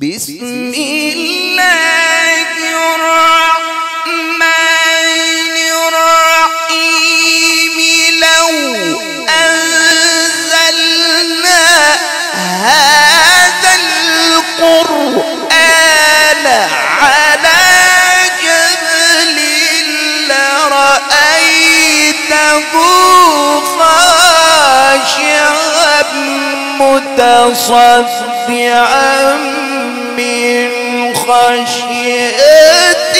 بسم الله الرحمن الرحيم لو أنزلنا هذا القرآن على جبل لرأيته خاشعا متصدعا. ومشيئتي